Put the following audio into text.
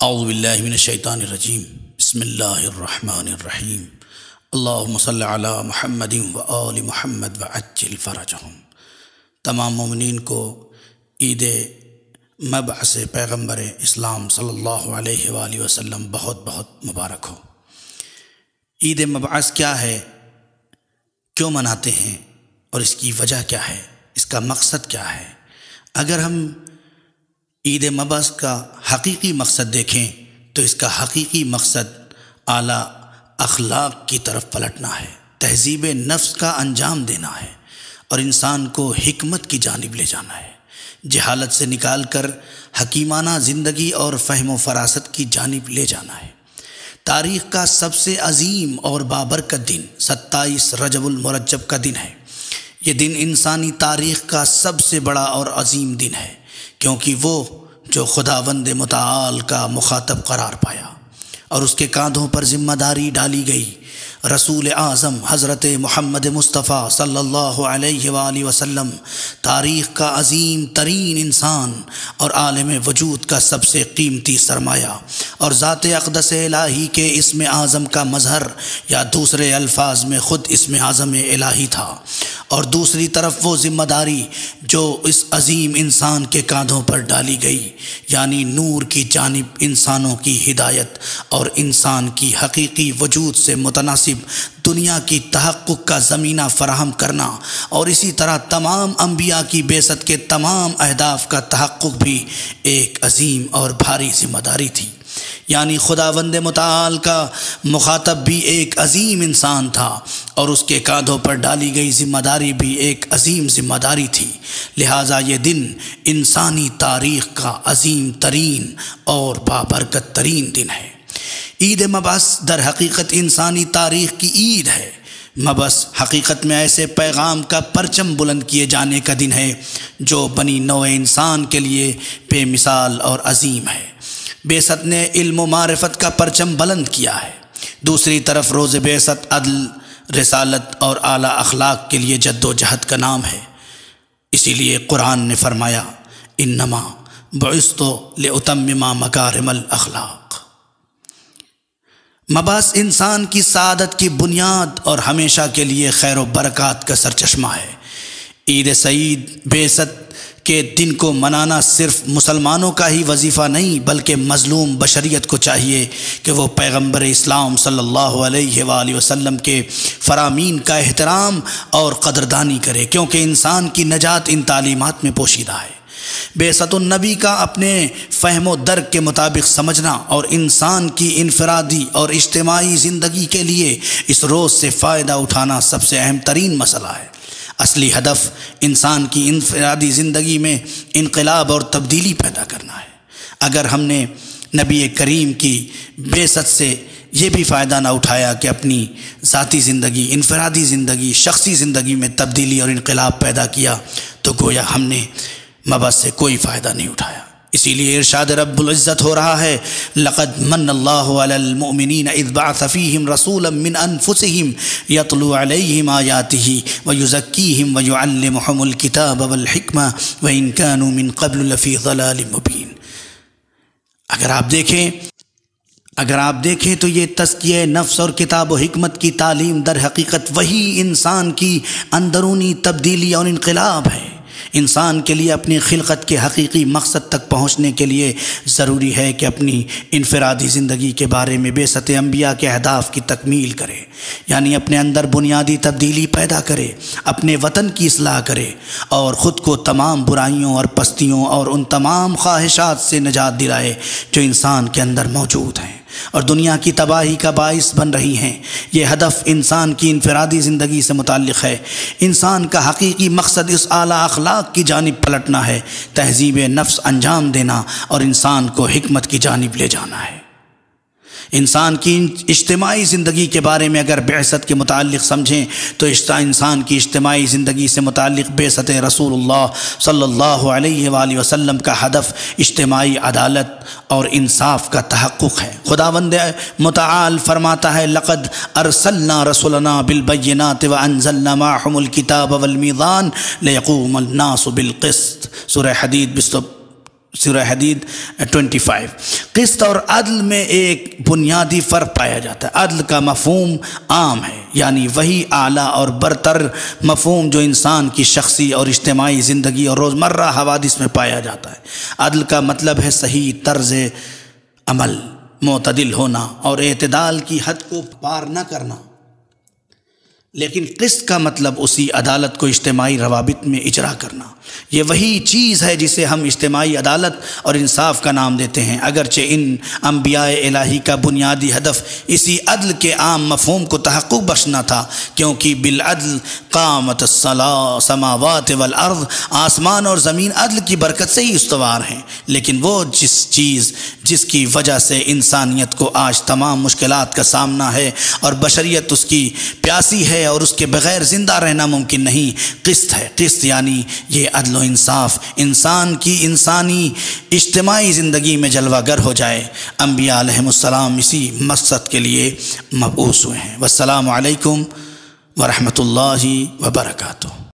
अज़बिल्लिनशैतानरजीम बसमीम अल्लाम महमद व महमद व फ़रजहम तमाम ममिन को ईद मबस पैगंबर इस्लाम सल्लल्लाहु अलैहि बहुत बहुत मुबारक हो ईद मबास क्या है क्यों मनाते हैं और इसकी वजह क्या है इसका मकसद क्या है अगर हम ईद मबस का हकीकी मकसद देखें तो इसका हकीकी मकसद आला अखलाक की तरफ़ पलटना है तहजीब नफ्स का अंजाम देना है और इंसान को हमत की जानब ले जाना है। जहालत से निकाल कर हकीमाना ज़िंदगी और फ़हम फरासत की जानब ले जाना है। तारीख़ का सबसे अजीम और बाबरकत दिन सत्ताईस रजबुलमरजब का दिन है। ये दिन इंसानी तारीख़ का सबसे बड़ा और अजीम दिन है। क्योंकि वो जो खुदावंद मताल का मुखातब करार पाया और उसके कांधों पर ज़िम्मेदारी डाली गई रसूल आज़म हज़रत मोहम्मद मुस्तफ़ा सल्लल्लाहु अलैहि वसल्लम, तारीख़ का अजीम तरीन इंसान और आलम वजूद का सबसे कीमती सरमाया। और ज़ात अकदस इलाही के इसम आज़म का मज़हर या दूसरे अल्फाज में ख़ुद इसम आज़म इलाही था। और दूसरी तरफ़ वो ज़िम्मेदारी जो इस अजीम इंसान के कांधों पर डाली गई, यानी नूर की जानब इंसानों की हिदायत और इंसान की हकीकी वजूद से मुतनासिब दुनिया की तहक़ का ज़मीना फ़राहम करना और इसी तरह तमाम अम्बिया की बेसत के तमाम अहदाफ का तहक़ भी एक अजीम और भारी ज़िम्मेदारी थी। यानी खुदा वंद मताल का मुखातब भी एक अजीम इंसान था और उसके कांधों पर डाली गई ज़िम्मेदारी भी एक अजीम ज़िम्मेदारी थी। लिहाजा ये दिन इंसानी तारीख़ का अजीम तरीन और बाबरकत तरीन दिन है। ईद मबस दर हकीकत इंसानी तारीख़ की ईद है। मबस हकीकत में ऐसे पैगाम का परचम बुलंद किए जाने का दिन है, जो बनी नौ इंसान के लिए बेमिसाल और अजीम है। बेसत ने इल्म मारफत का परचम बुलंद किया है। दूसरी तरफ़ रोज़ बेसत अदल, रसालत और आला अखलाक के लिए जद्दोजहद का नाम है। इसीलिए कुरान ने फरमाया इन नमा बस्तो लेतमा मकारमल अखलाक। मबास इंसान की सादत की बुनियाद और हमेशा के लिए खैर बरक़ात का सरचश्मा है। ईद सईद बेसत के दिन को मनाना सिर्फ़ मुसलमानों का ही वजीफ़ा नहीं, बल्कि मज़लूम बशरीत को चाहिए कि वह पैगंबर इस्लाम अलैहि वसल्लम के फ़रामीन का एहतराम और क़दरदानी करे, क्योंकि इंसान की नजात इन तालीमत में पोशीदा है। बेसतुलनबी का अपने फ़हम दर्क के मुताबिक समझना और इंसान की इनफरादी और इज्तमाही ज़िंदगी के लिए इस रोज़ से फ़ायदा उठाना सबसे अहम तरीन मसला है। असली हदफ, इंसान की इनफरादी ज़िंदगी में इनकलाब और तब्दीली पैदा करना है। अगर हमने नबी करीम की बेसत से ये भी फ़ायदा ना उठाया कि अपनी ज़ाती ज़िंदगी, इनफरादी ज़िंदगी, शख्सी ज़िंदगी में तब्दीली और इनकलाब पैदा किया तो गोया हमने मबस से कोई फ़ायदा नहीं उठाया। इसीलिए इरशाद रब्बुल्ज़त हो रहा है, लक़द मन अल्लामिन इदबाफ़ीम रसूल मिन अनफुसहिम यतलु अलैहिम आयातिही व युज़क्कीहिम व युअल्लिमुहुमुल किताब वल हिकमा व इन कानू मिन क़ब्ल लफ़ी ज़लाल मुबीन। अगर आप देखें, अगर आप देखें तो ये तस्किय नफ्स और किताब हमत की तालीम दर हकीकत वही इंसान की अंदरूनी तब्दीली और इनकलाब है। इंसान के लिए अपनी खिलकत के हकीकी मकसद तक पहुँचने के लिए ज़रूरी है कि अपनी इनफरादी ज़िंदगी के बारे में बेसत अम्बिया के अहदाफ की तकमील करे, यानी अपने अंदर बुनियादी तब्दीली पैदा करे, अपने वतन की असलाह करे और ख़ुद को तमाम बुराइयों और पस्तियों और उन तमाम ख्वाहिशात से निजात दिलाए जो इंसान के अंदर मौजूद हैं। और दुनिया की तबाही का बायस बन रही हैं। ये हदफ इंसान की इनफरादी ज़िंदगी से मुतल है। इंसान का हकीकी मकसद इस आला अखलाक की जानब पलटना है। तहजीब नफ्स अंजाम देना और इंसान को हमत की जानब ले जाना है। इंसान की इज्तमाही ज़िंदगी के बारे में अगर बेसत के मुतालिक समझें तो इंसान की इज्तमाही ज़िंदगी से मुतल बेसत रसूल सल्ला वसल्लम का हदफ इज्तमाही अदालत और इंसाफ का तहक़ है। खुदा खुदावंद मुताल फरमाता है, लक़द अरसल्ला रसुलना बिलबैनात व माहमुल किताब वलमीज़ान लयकूमनास बिलक़िस्त सुर हदीद बिस्त सूरह हदीद 25 किस्त और अदल में एक बुनियादी फ़र्क पाया जाता है। अदल का मफहम आम है, यानी वही आला और बरतर मफहम जो इंसान की शख्सी और इज्तमाही ज़िंदगी और रोज़मर्रा हवादिस में पाया जाता है। अदल का मतलब है सही तर्ज अमल, मतदिल होना और अतदाल की हद को पार न करना। लेकिन किस्त का मतलब उसी अदालत को इज्तमाही रवाबित में इजरा करना। ये वही चीज़ है जिसे हम इज्तमाही अदालत और इंसाफ का नाम देते हैं। अगरचे इन अम्बिया इलाही का बुनियादी हदफ इसी अदल के आम मफहम को तहक़ बख्शना था, क्योंकि बिलअदल कामत समावत वल आसमान और ज़मीन अदल की बरकत से ही उसवार हैं। लेकिन वो जिस चीज़ जिसकी वजह से इंसानियत को आज तमाम मुश्किल का सामना है और बशरीत उसकी प्यासी है और उसके बग़ैर ज़िंदा रहना मुमकिन नहीं। किस्त है। किस्त यानी ये अदल इंसाफ। इंसान की इंसानी इज्तमाही ज़िंदगी में जलवागर हो जाए। अम्बिया इसी मकसद के लिए मबूस हुए हैं। वसलम वरहमल वर्का